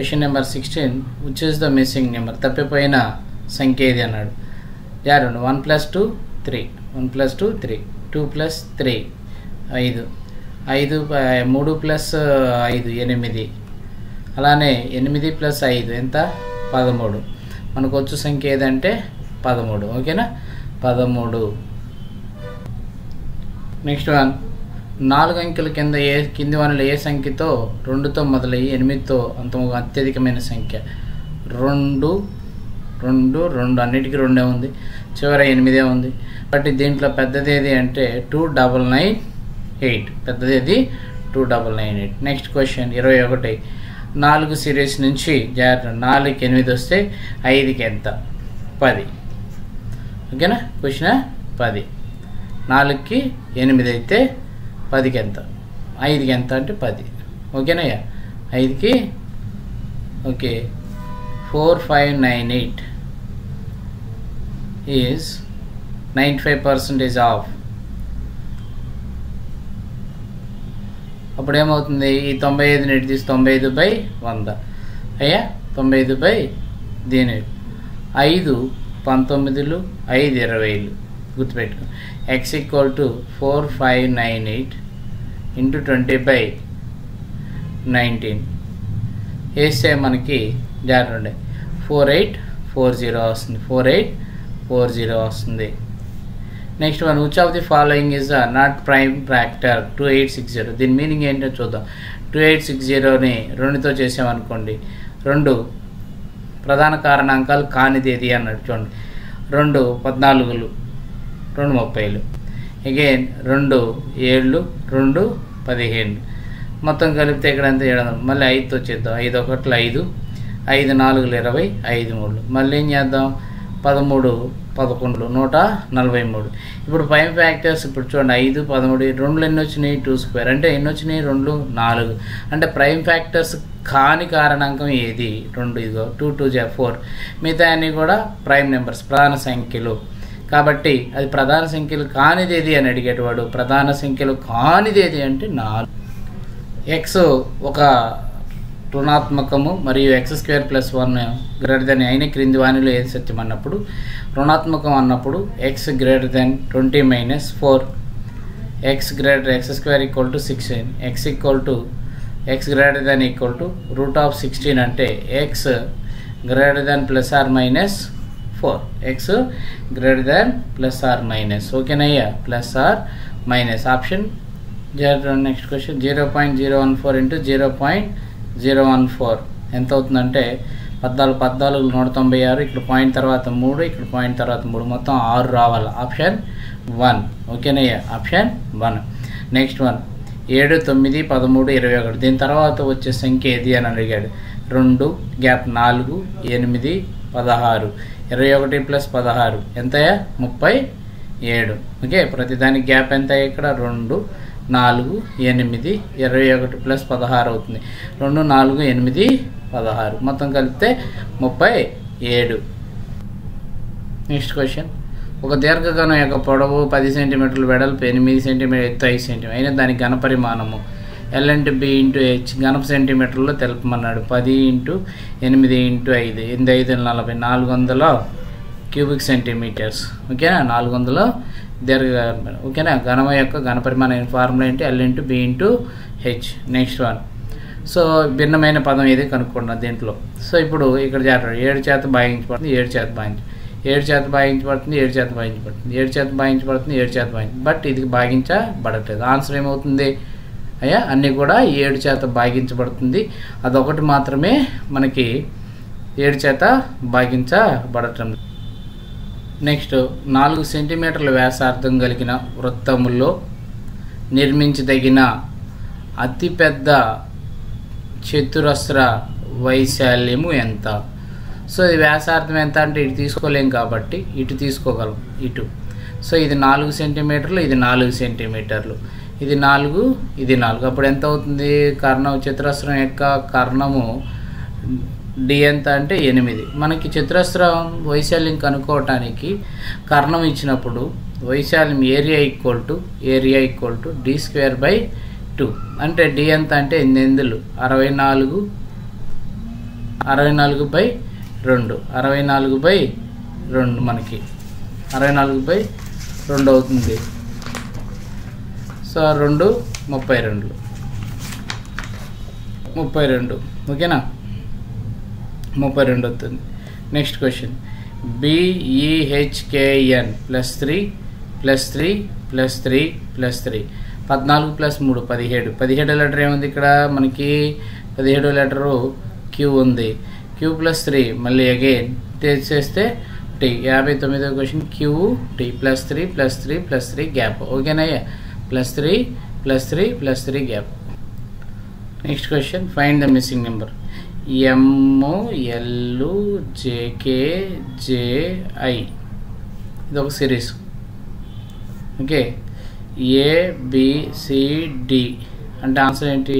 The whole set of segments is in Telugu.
Question number sixteen which is the missing number తప్పిపోయిన సంఖ్య ఏది అన్నాడు. యారు one plus two three. One plus two three. Two plus three ఐదు. ఐదు మూడు ప్లస్ ఐదు ఎనిమిది. అలానే ఎనిమిది ప్లస్ ఐదు ఎంత? పదమూడు. మనకు వచ్చు సంఖ్య ఏదంటే పదమూడు. ఓకేనా? పదమూడు. Next one. నాలుగు అంకెల కింద ఏ కింది వనలు ఏ సంఖ్యతో రెండుతో మొదలయ్యి ఎనిమిదితో అంత అత్యధికమైన సంఖ్య. రెండు రెండు రెండు అన్నిటికీ రెండే ఉంది. చివర ఎనిమిదే ఉంది. బట్ దీంట్లో పెద్దది ఏది అంటే టూ డబల్ నైన్ ఎయిట్ పెద్దది ఏది? Two double nine eight next question ఇరవై ఒకటి. నాలుగు సిరీస్ నుంచి జాగ్రత్త నాలుగుకి ఎనిమిది వస్తే ఐదుకి ఎంత? పది. ఓకేనా? క్వశ్చన్ పది. నాలుగుకి ఎనిమిది అయితే పదికి ఎంత ఐదుకి ఎంత అంటే పది. ఓకేనయ్యా ఐదుకి okay. Four five nine eight is ninety five percentage of. అప్పుడు ఏమవుతుంది? ఈ తొంభై ఐదు నెట్ తీసి తొంభై ఐదు బై వంద. అయ్యా తొంభై ఐదు బై దీని. ఐదు పంతొమ్మిదిలు ఐదు ఇరవైలు. గుర్తుపెట్టుకో. X equal to four five nine eight into twenty by nineteen వేస్తే మనకి జాగ్రత్త ఫోర్ ఎయిట్ ఫోర్ జీరో వస్తుంది. ఫోర్ ఎయిట్ ఫోర్ జీరో వస్తుంది. Next one which of the following is not prime factor two eight six zero దీని మీనింగ్ ఏంటో చూద్దాం. టూ ఎయిట్ సిక్స్ జీరోని రెండుతో చేసామనుకోండి. రెండు ప్రధాన కారణాంకాలు కానిది ఏది అన్నట్టు చూడండి. రెండు పద్నాలుగులు. రెండు ముప్పైలు. అగైన్ రెండు ఏళ్ళు రెండు పదిహేను. మొత్తం కలిపితే ఇక్కడ అంతా ఏడు వందలు? మళ్ళీ ఐదుతో చేద్దాం. ఐదు ఒకట్లు ఐదు ఐదు నాలుగులు ఇరవై ఐదు మూడు. మళ్ళీ ఏం చేద్దాం? పదమూడు పదకొండు నూట నలభై మూడు. ఇప్పుడు ప్రైమ్ ఫ్యాక్టర్స్ ఇప్పుడు చూడండి ఐదు పదమూడు రెండు ఎన్ని వచ్చినాయి? Two square. అంటే ఎన్ని వచ్చినాయి? రెండు నాలుగు. అంటే ప్రైమ్ ఫ్యాక్టర్స్ కాని కారణాంకం ఏది? రెండు ఇదిగో టూ టూ జా ఫోర్. మిగతా అన్నీ కూడా ప్రైమ్ నెంబర్స్ ప్రధాన సంఖ్యలు. కాబట్టి అది ప్రధాన సంఖ్యలు కానిదేది అని అడిగేటవాడు ప్రధాన సంఖ్యలు కానిదేది అంటే నాలుగు. ఎక్స్ ఒక రుణాత్మకము మరియు x square plus one greater than అయిన క్రింది వాణిలో ఏది సత్యం అన్నప్పుడు రుణాత్మకం అన్నప్పుడు x greater than twenty minus four x greater x square equal to sixteen x equal to x greater than equal to root of sixteen అంటే x greater than plus or minus four x greater than plus or minus ఓకేనయ్యా plus or minus option zero next question zero point zero one four into zero point zero one four ఎంత అవుతుందంటే పద్నాలుగు పద్నాలుగు నూట తొంభై ఆరు ఇక్కడ పాయింట్ తర్వాత మూడు ఇక్కడ పాయింట్ తర్వాత మూడు. మొత్తం ఆరు రావాలి. ఆప్షన్ వన్ ఓకేనయ్యా ఆప్షన్ వన్ నెక్స్ట్ వన్ ఏడు తొమ్మిది పదమూడు ఇరవై ఒకటి. దీని తర్వాత వచ్చే సంఖ్య ఏది అని అడిగాడు. రెండు గ్యాప్ నాలుగు ఎనిమిది పదహారు. ఇరవై ఒకటి ప్లస్ పదహారు. ఎంతయ్యా? ముప్పై ఏడు. ఓకే ప్రతిదానికి గ్యాప్ ఎంత ఇక్కడ? రెండు నాలుగు ఎనిమిది ఇరవై ఒకటి ప్లస్ పదహారు అవుతుంది. రెండు నాలుగు ఎనిమిది పదహారు. మొత్తం కలిపితే ముప్పై ఏడు. Next question. ఒక దీర్ఘగణం యొక్క పొడవు పది సెంటీమీటర్లు వెడల్పు ఎనిమిది సెంటీమీటర్ ఎత్తు ఐదు సెంటీమీటర్ అయినా దాని ఘనపరిమాణము L into B into H ఘనపు సెంటీమీటర్లో తెలుపమన్నాడు. పది ఇంటూ ఎనిమిది ఇంటూ ఐదు. ఎనిమిది ఐదు నలభై. నాలుగు వందల క్యూబిక్ సెంటీమీటర్స్. ఓకేనా? నాలుగు వందల దీర్ఘ ఓకేనా? ఘనమ యొక్క ఘనపరిమాణ ఫార్ములా ఏంటి? L into B into H next one so భిన్నమైన పదం ఏది కనుక్కున్నాం దీంట్లో. సో ఇప్పుడు ఇక్కడ చేస్తాడు ఏడు చేత భాగించబడుతుంది ఏడు చేత భాగించు ఏడు చేత భాగించబడుతుంది ఏడు చేత భాగించబడుతుంది. ఏడు చేత భాగించబడుతుంది ఏడు చేత భాగించ బట్ ఇది భాగించబడట్లేదు. ఆన్సర్ ఏమవుతుంది? అయ్యా అన్నీ కూడా ఏడు చేత భాగించబడుతుంది. అదొకటి మాత్రమే మనకి ఏడు చేత భాగించబడటం. నెక్స్ట్ నాలుగు సెంటీమీటర్ల వ్యాసార్థం కలిగిన వృత్తములో నిర్మించదగిన అతిపెద్ద చతురస్ర వైశాల్యము ఎంత? సో ఇది వ్యాసార్థం ఎంత అంటే ఇటు తీసుకోలేం కాబట్టి ఇటు తీసుకోగలం. ఇటు. సో ఇది నాలుగు సెంటీమీటర్లు ఇది నాలుగు సెంటీమీటర్లు. ఇది నాలుగు ఇది నాలుగు. అప్పుడు ఎంత అవుతుంది? కర్ణం చతురస్రం యొక్క కర్ణము డి ఎంత అంటే ఎనిమిది. మనకి చతురస్రం వైశాల్యం కనుక్కోవటానికి కర్ణం ఇచ్చినప్పుడు వైశాల్యం area equal to area equal to D square by two అంటే డి ఎంత అంటే ఎనిమిదిలు అరవై నాలుగు అరవై నాలుగు బై రెండు. అరవై నాలుగు బై రెండు మనకి. అరవై నాలుగు బై రెండు అవుతుంది. సో రెండు ముప్పై రెండు. ముప్పై రెండు. ఓకేనా? ముప్పై రెండు వస్తుంది. Next question B E H K N plus three plus three plus three plus three పద్నాలుగు ప్లస్ మూడు పదిహేడు. పదిహేడు లెటర్ ఏముంది ఇక్కడ? మనకి పదిహేడు లెటరు క్యూ ఉంది. క్యూ ప్లస్ త్రీ మళ్ళీ అగైన్ చేస్తే టీ యాభై తొమ్మిదో question Q T plus three plus three plus three gap ఓకేనయ్యా plus three plus three plus three gap next question find the missing number M L J K J I ఇది ఒక series okay A B C D అంటే ఆన్సర్ ఏంటి?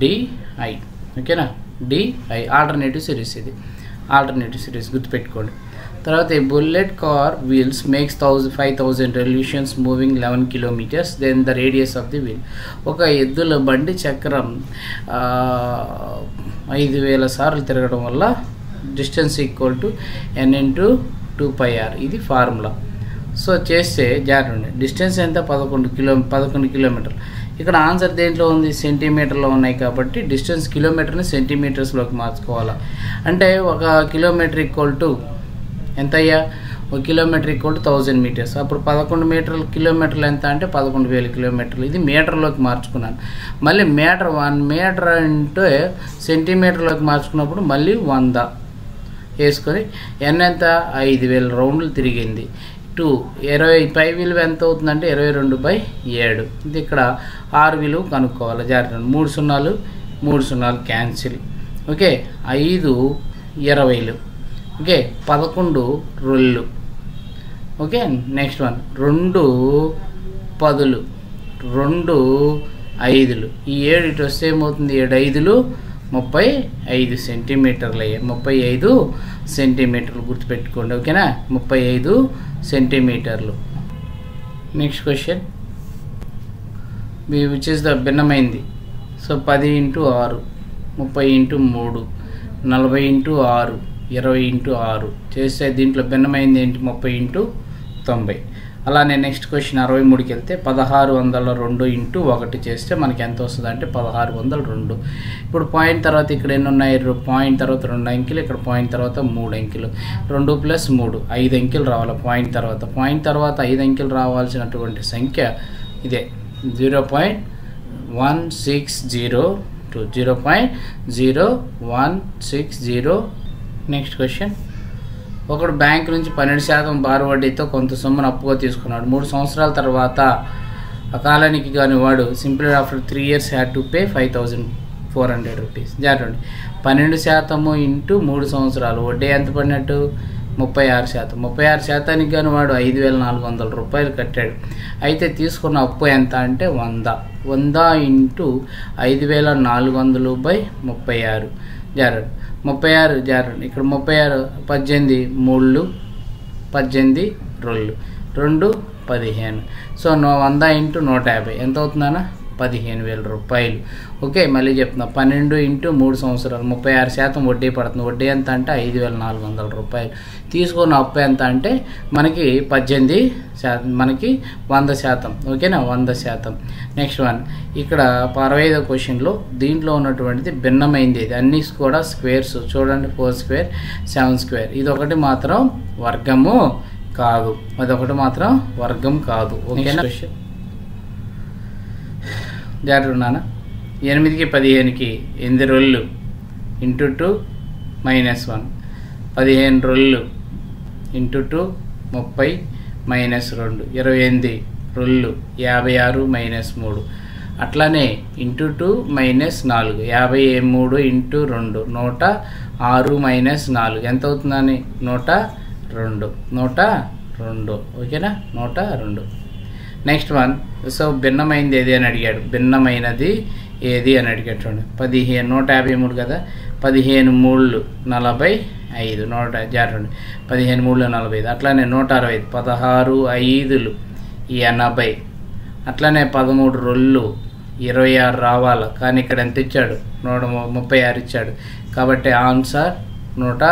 డిఐ ఓకేనా డిఐ ఆల్టర్నేటివ్ సిరీస్ ఇది. ఆల్టర్నేటివ్ సిరీస్ గుర్తుపెట్టుకోండి. తర్వాత ఈ bullet car wheels makes thousand five thousand revolutions moving eleven kilometres then the radius of the wheel ఒక ఎద్దుల బండి చక్రం ఐదు వేల సార్లు తిరగడం వల్ల distance equal to N into two pi R ఇది ఫార్ములా సో చేస్తే జాగ్రత్త. డిస్టెన్స్ ఎంత? పదకొండు కిలో పదకొండు కిలోమీటర్లు ఇక్కడ ఆన్సర్ దేంట్లో ఉంది? సెంటీమీటర్లో ఉన్నాయి కాబట్టి డిస్టెన్స్ కిలోమీటర్ని సెంటీమీటర్స్లోకి మార్చుకోవాలి. అంటే ఒక కిలోమీటర్ ఈక్వల్ టు ఎంత అయ్యా ఒక kilometre equal to thousand metres అప్పుడు పదకొండు మీటర్లు కిలోమీటర్లు ఎంత అంటే పదకొండు వేల కిలోమీటర్లు. ఇది మీటర్లోకి మార్చుకున్నాను. మళ్ళీ మీటర్ వన్ మీటర్ అంటే సెంటీమీటర్లోకి మార్చుకున్నప్పుడు మళ్ళీ వంద. వేసుకొని ఎన్ ఎంత? ఐదు వేల రౌండ్లు తిరిగింది. టూ ఇరవై పై విలువ ఎంత అవుతుందంటే ఇరవై రెండు బై ఏడు. ఇది ఇక్కడ ఆరు విలువ కనుక్కోవాలి. జాగ్రత్త. మూడు సున్నాలు మూడు సున్నాలు క్యాన్సిల్. ఓకే ఐదు ఇరవైలు. ఓకే పదకొండు రొల్లు. ఓకే నెక్స్ట్ వన్ రెండు పదులు. రెండు ఐదులు. ఈ ఏడు ఇటు వస్తే ఏమవుతుంది? ఏడు ఐదులు ముప్పై ఐదు సెంటీమీటర్లు అయ్యాయి. ముప్పై ఐదు సెంటీమీటర్లు గుర్తుపెట్టుకోండి ఓకేనా? ముప్పై ఐదు సెంటీమీటర్లు. Next question which is the భిన్నమైంది? So పది ఇంటూ ఆరు ముప్పై ఇంటూ మూడు నలభై ఇంటూ ఆరు. ఇరవై ఇంటూ ఆరు. చేస్తే దీంట్లో భిన్నమైంది ఏంటి? ముప్పై ఇంటూ తొంభై. అలానే నెక్స్ట్ క్వశ్చన్ అరవై మూడుకి వెళ్తే పదహారు వందల రెండు ఇంటూ ఒకటి చేస్తే మనకి ఎంత వస్తుంది అంటే పదహారు వందల రెండు. ఇప్పుడు పాయింట్ తర్వాత ఇక్కడ ఎన్ని ఉన్నాయి? పాయింట్ తర్వాత రెండు అంకెలు ఇక్కడ పాయింట్ తర్వాత మూడు అంకెలు. రెండు ప్లస్ మూడు ఐదు అంకెలు రావాలి పాయింట్ తర్వాత. పాయింట్ తర్వాత ఐదు అంకెలు రావాల్సినటువంటి సంఖ్య ఇదే. Zero point one six zero two zero point zero one six zero next question ఒకడు బ్యాంక్ నుంచి పన్నెండు శాతం బారు వడ్డీతో కొంత సొమ్మును అప్పుగా తీసుకున్నాడు. మూడు సంవత్సరాల తర్వాత అకాలానికి కాని కానీ వాడు simple after three years had to pay five thousand four hundred rupees జాగ్రత్త పన్నెండు శాతము ఇంటూ మూడు సంవత్సరాలు. వడ్డీ ఎంత పడినట్టు? ముప్పై ఆరు శాతం. ముప్పై ఆరు శాతానికి కానీ వాడు ఐదు వేల నాలుగు వందల రూపాయలు కట్టాడు. అయితే తీసుకున్న అప్పు ఎంత అంటే వంద. వంద ఇంటూ ఐదు వేల నాలుగు వందలు బై ముప్పై ఆరు. జాగ్రత్త ముప్పై ఆరు జారు ఇక్కడ ముప్పై ఆరు పద్దెనిమిది మూళ్ళు పద్దెనిమిది రెండు. రెండు పదిహేను. సో నో వంద ఇంటూ నూట యాభై. ఎంత అవుతుందన్నా? పదిహేను వేల రూపాయలు. ఓకే మళ్ళీ చెప్తున్నా పన్నెండు ఇంటూ మూడు సంవత్సరాలు ముప్పై ఆరు శాతం వడ్డీ పడుతుంది. వడ్డీ ఎంత అంటే ఐదు వేల నాలుగు వందల రూపాయలు. తీసుకున్న అప్పు ఎంత అంటే మనకి పద్దెనిమిది శాతం మనకి వంద శాతం. ఓకేనా? వంద శాతం. నెక్స్ట్ వన్ ఇక్కడ అరవై ఐదో క్వశ్చన్లో దీంట్లో ఉన్నటువంటిది భిన్నమైంది ఇది అన్నీ కూడా స్క్వేర్స్. చూడండి ఫోర్ స్క్వేర్ సెవెన్ స్క్వేర్. ఇది ఒకటి మాత్రం వర్గము కాదు. అదొకటి మాత్రం వర్గం కాదు. ఓకేనా? క్వశ్చన్ జాగ్రత్త ఉన్నానా? ఎనిమిదికి పదిహేనుకి ఎనిమిది రోళ్ళు ఇంటూ టూ మైనస్ వన్. పదిహేను రోళ్ళు ఇంటూ టూ ముప్పై మైనస్ రెండు. ఇరవై ఎనిమిది రోళ్ళు యాభై ఆరు మైనస్ మూడు. అట్లానే ఇంటూ టూ మైనస్ నాలుగు. యాభై మూడు ఇంటూ రెండు. నూట ఆరు మైనస్ నాలుగు. ఎంత అవుతుందని? నూట రెండు. నూట రెండు. ఓకేనా? నూట రెండు. Next one. సో భిన్నమైనది ఏది అని అడిగాడు. భిన్నమైనది ఏది అని అడిగాడు చూడండి. పదిహేను నూట యాభై మూడు కదా? పదిహేను మూళ్ళు నలభై ఐదు. నూట జారండి పదిహేను మూళ్ళు నలభై ఐదు. అట్లానే నూట అరవై ఐదు. పదహారు ఐదులు ఎనభై. అట్లానే పదమూడు రొల్లు ఇరవై ఆరు రావాలి. కానీ ఇక్కడ ఎంత ఇచ్చాడు? నూట ముప్పై ఆరు ఇచ్చాడు. కాబట్టి ఆన్సర్ నూట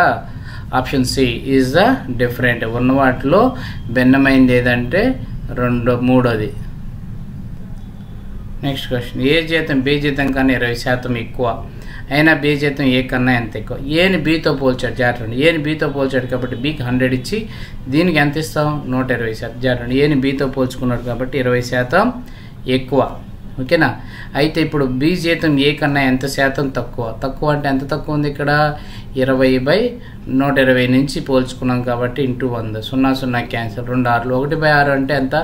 option C is the different. ఉన్న వాటిలో భిన్నమైనది ఏదంటే రెండు మూడోది. నెక్స్ట్ క్వశ్చన్ ఏ జీతం బి జీతం కన్నా ఇరవై శాతం ఎక్కువ? అయినా బి జీతం ఏ కన్నా ఎంత ఎక్కువ? ఏని బీతో పోల్చాడు జాగ్రత్త ఏని బీతో పోల్చాడు కాబట్టి బీకి హండ్రెడ్ ఇచ్చి దీనికి ఎంత ఇస్తాం నూట ఇరవై శాతం. జాగ్రత్త ఏని బీతో పోల్చుకున్నాడు కాబట్టి ఇరవై శాతం ఎక్కువ. ఓకేనా? అయితే ఇప్పుడు బి జీతం ఏ కన్నా ఎంత శాతం తక్కువ? తక్కువ అంటే ఎంత తక్కువ ఉంది ఇక్కడ? ఇరవై బై నూట ఇరవై నుంచి పోల్చుకున్నాం కాబట్టి ఇంటూ వంద. సున్నా సున్నా క్యాన్సిల్. రెండు ఆరులు. ఒకటి బై ఆరు అంటే ఎంత?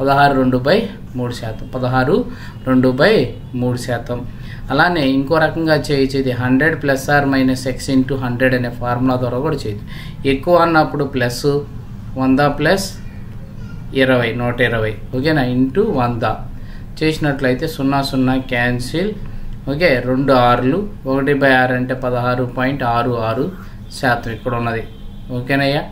పదహారు రెండు బై మూడు శాతం. పదహారు రెండు బై మూడు శాతం. అలానే ఇంకో రకంగా చేయొచ్చు ఇది hundred plus or minus x into hundred అనే ఫార్ములా ద్వారా కూడా చేయొచ్చు ఎక్కువ అన్నప్పుడు ప్లస్ వంద ప్లస్ ఇరవై నూట ఇరవై. ఓకేనా? ఇంటూ వంద. చేసినట్లయితే సున్నా సున్నా క్యాన్సిల్. ఓకే రెండు ఆరులు. ఒకటి బై ఆరు అంటే పదహారు పాయింట్ ఆరు ఆరు శాతం ఇక్కడ ఉన్నది ఓకేనయ్యా?